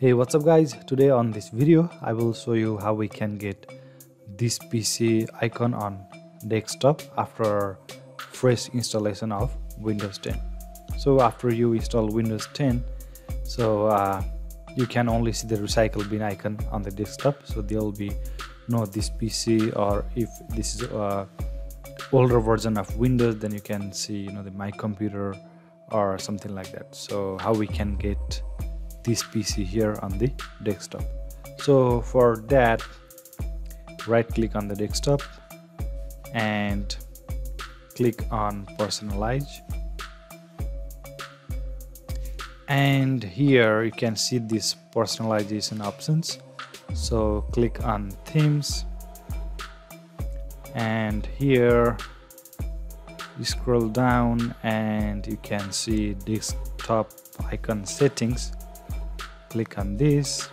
Hey what's up guys? Today on this video I will show you how we can get this PC icon on desktop after fresh installation of Windows 10 so after you install Windows 10 so uh, you can only see the recycle bin icon on the desktop. So there will be no this PC or if this is a uh, older version of Windows then you can see you know the my computer or something like that. So how we can get this PC here on the desktop. So for that right click on the desktop and click on personalize. And here you can see these personalization options. So click on themes. And here you scroll down and you can see desktop icon settings click on this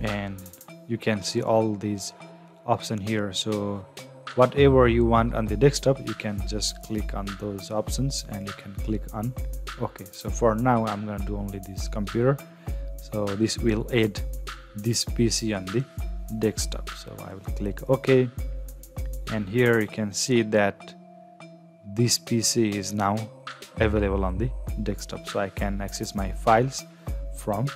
and you can see all these options here. So whatever you want on the desktop you can just click on those options and you can click on okay. So for now i'm gonna do only this computer. So this will add this pc on the desktop. So i will click ok and here you can see that this pc is now available on the desktop. So i can access my files from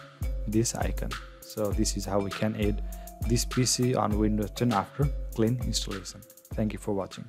this icon so this is how we can add this PC on Windows 10 after clean installation. Thank you for watching.